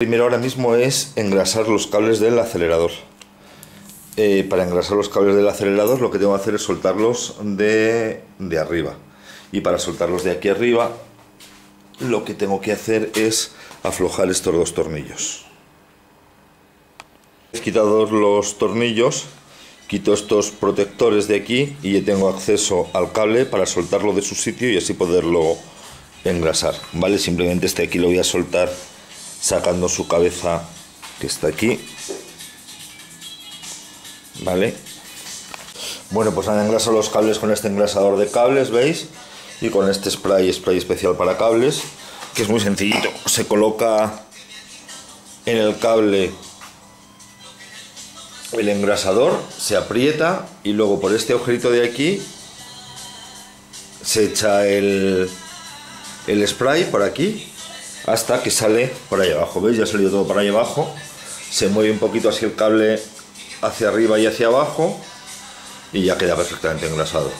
Primero ahora mismo es engrasar los cables del acelerador. Eh, para engrasar los cables del acelerador lo que tengo que hacer es soltarlos de, de arriba. Y para soltarlos de aquí arriba lo que tengo que hacer es aflojar estos dos tornillos. He quitado los tornillos, quito estos protectores de aquí y ya tengo acceso al cable para soltarlo de su sitio y así poderlo engrasar. ¿Vale? Simplemente este aquí lo voy a soltar sacando su cabeza que está aquí. Vale bueno pues han engrasado los cables con este engrasador de cables veis y con este spray spray especial para cables que es muy sencillito. Se coloca en el cable el engrasador se aprieta y luego por este agujerito de aquí se echa el, el spray por aquí hasta que sale por ahí abajo. ¿Veis? Ya ha salido todo por ahí abajo. Se mueve un poquito así el cable hacia arriba y hacia abajo y ya queda perfectamente engrasado.